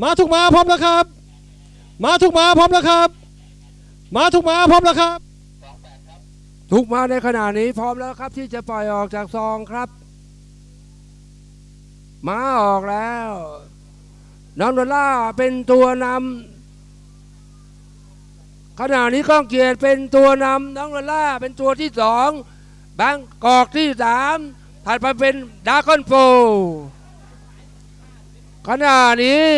มาทุกมาพร้อมแล้วครับ มาทุกมาพร้อมแล้วครับ มาทุกมาพร้อมแล้วครับ ทุกมาในขณะนี้พร้อมแล้วครับที่จะปล่อยออกจากซองครับ มาออกแล้วน้องดอลล่าเป็นตัวนำขณะนี้ก้องเกียรติเป็นตัวนำน้องดอลล่าเป็นตัวที่สองแบงกอกที่สามถัดไปเป็นดาร์คอนโฟ ขณะนี้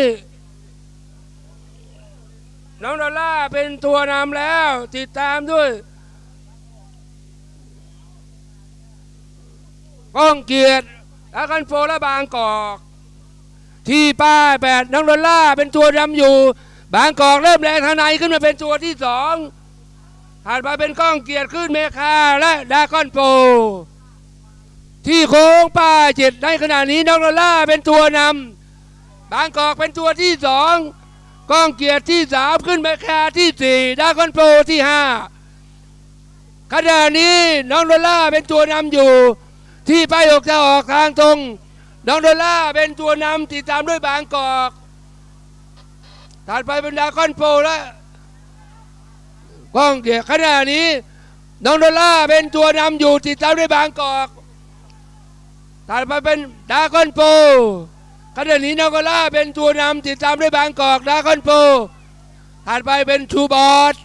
น้องดอลล่าร์เป็นตัวนำแล้ว ติดตามด้วยก้องเกียรติอาคันโฟและบางกอก ที่ป้ายแปดน้องดอลล่าร์เป็นตัวนำอยู่ บางกอกเริ่มแรงทางในขึ้นมาเป็นตัวที่สองถัดมาเป็นก้องเกียรติขึ้นเมคาและดาคอนโฟที่โค้งป้ายเจ็ดในขณะนี้น้องดอลล่าร์เป็นตัวนำ บางกอกเป็นตัวที่สองก้องเกียรติที่สามขึ้นเมคาที่สี่ดาคอนโฟที่ห้าขณะนี้น้องดอลล่าร์เป็นตัวนำอยู่ ที่ไปออกจะออกทางตรง น้องดอลล่าร์เป็นตัวนำติดตามด้วยบางกอกถัดไปเป็นดาคอนโปรและกล้องเกียรติขณะนี้น้องดอลล่าร์เป็นตัวนำอยู่ติดตามด้วยบางกอกถัดไปเป็นดาคอนโปร ขณะนี้น้องดอลล่าเป็นตัวนำติดตามด้วยบางกอกดาคอนโปถัดไปเป็นชูบอส